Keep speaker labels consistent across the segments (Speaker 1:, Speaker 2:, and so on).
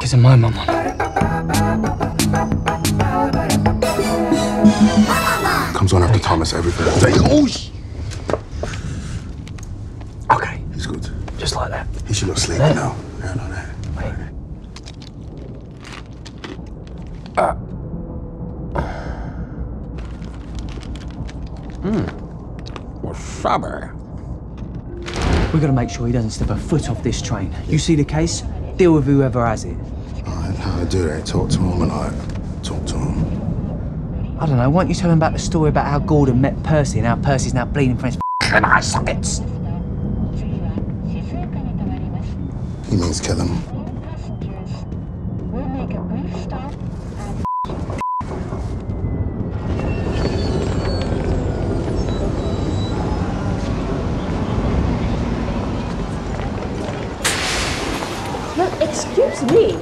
Speaker 1: because of my mum.
Speaker 2: Comes on after Thomas, everything. Oh,
Speaker 1: Okay,
Speaker 2: He's good.
Speaker 1: just like that.
Speaker 2: He should not sleep
Speaker 1: There.
Speaker 2: now. Yeah, no, no.
Speaker 1: Wait. Uh. Hmm.
Speaker 3: Wasabi.
Speaker 1: We've got to make sure he doesn't step a foot off this train. You see the case? Deal with whoever has it.
Speaker 2: Alright, how I do that? Eh? Talk to him and I talk to him.
Speaker 1: I don't know. Why don't you tell him about the story about how Gordon met Percy and how Percy's now bleeding from his f***ing eye sockets?
Speaker 2: He means kill him.
Speaker 4: We'll make a brief stop.
Speaker 5: Look, excuse me.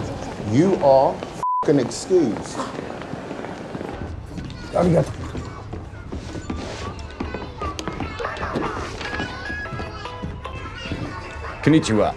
Speaker 2: You are f***ing excused.
Speaker 3: Konnichiwa.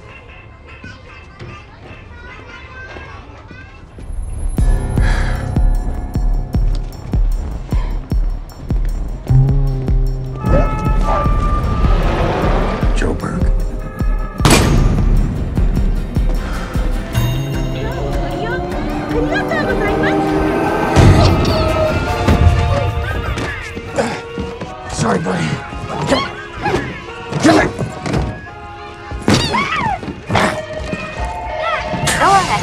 Speaker 3: Sorry, buddy. Kill it. Kill it.
Speaker 4: Door has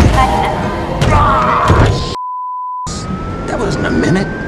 Speaker 4: shut.
Speaker 3: That wasn't a minute.